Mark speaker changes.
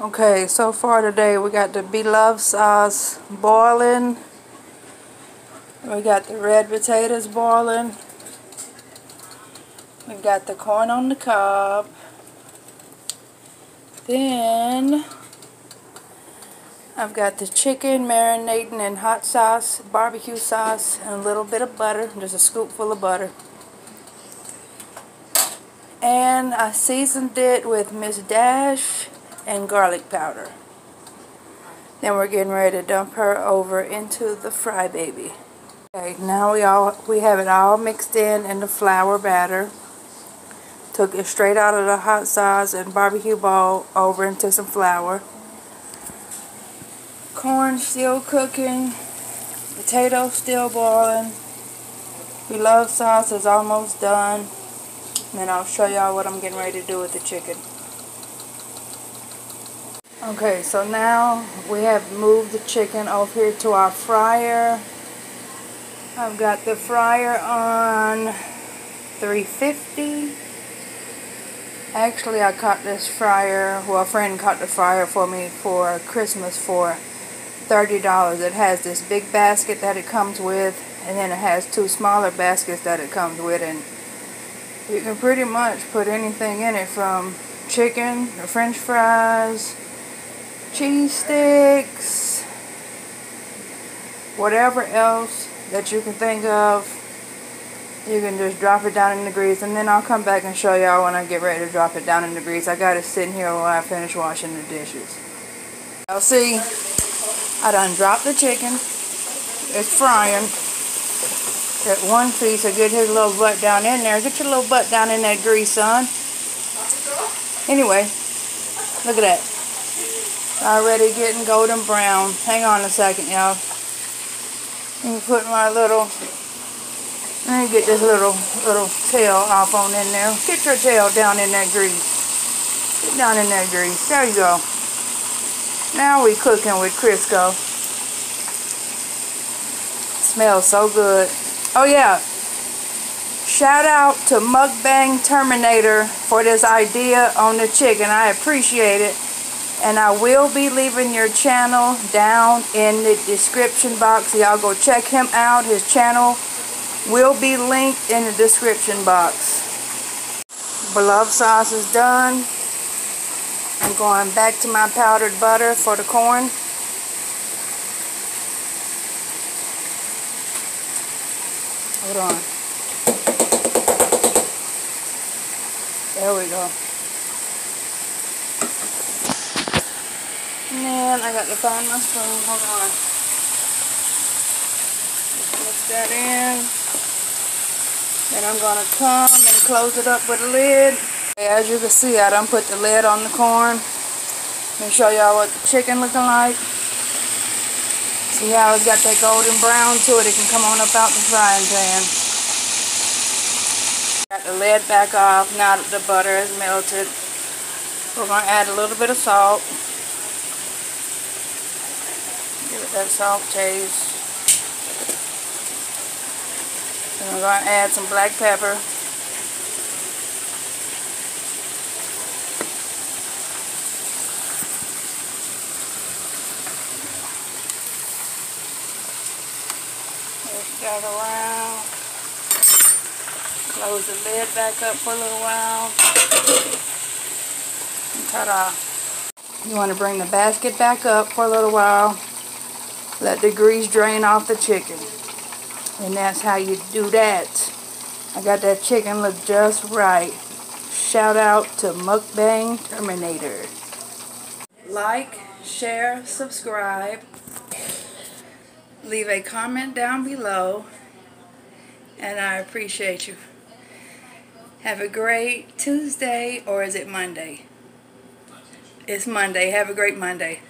Speaker 1: Okay, so far today we got the beloved sauce boiling. We got the red potatoes boiling. We got the corn on the cob. Then I've got the chicken marinating in hot sauce, barbecue sauce, and a little bit of butter. Just a scoop full of butter. And I seasoned it with Miss Dash and garlic powder. Then we're getting ready to dump her over into the fry baby. Okay, now we all we have it all mixed in in the flour batter. Took it straight out of the hot sauce and barbecue bowl over into some flour. Corn still cooking. Potatoes still boiling. Beloved sauce is almost done. And then I'll show y'all what I'm getting ready to do with the chicken. Okay, so now we have moved the chicken over here to our fryer. I've got the fryer on 350. Actually, I caught this fryer, well, a friend caught the fryer for me for Christmas for $30. It has this big basket that it comes with, and then it has two smaller baskets that it comes with, and you can pretty much put anything in it from chicken or french fries, cheese sticks, whatever else that you can think of. You can just drop it down in the grease and then I'll come back and show y'all when I get ready to drop it down in the grease. I got it sitting here while I finish washing the dishes. Y'all see, I done dropped the chicken. It's frying that one piece will get his little butt down in there. Get your little butt down in that grease, son. Anyway, look at that. Already getting golden brown. Hang on a second, y'all. Let me put my little, let me get this little, little tail off on in there. Get your tail down in that grease. Get down in that grease. There you go. Now we cooking with Crisco. Smells so good. Oh yeah. Shout out to Mukbang Terminator for this idea on the chicken. I appreciate it. And I will be leaving your channel down in the description box. Y'all go check him out. His channel will be linked in the description box. Beloved sauce is done. I'm going back to my powdered butter for the corn. Hold on. There we go. And then I got to find my spoon. Hold on. Mix that in. Then I'm going to come and close it up with a lid. As you can see, I done put the lid on the corn. Let me show y'all what the chicken looking like. See how it's got that golden brown to it? It can come on up out the frying pan. Got the lid back off now that the butter is melted. We're going to add a little bit of salt. Give it that salt taste. And we're going to add some black pepper. that around. Close the lid back up for a little while. Ta-da. You want to bring the basket back up for a little while. Let the grease drain off the chicken. And that's how you do that. I got that chicken look just right. Shout out to Mukbang Terminator. Like, share, subscribe leave a comment down below and I appreciate you. Have a great Tuesday or is it Monday? It's Monday. Have a great Monday.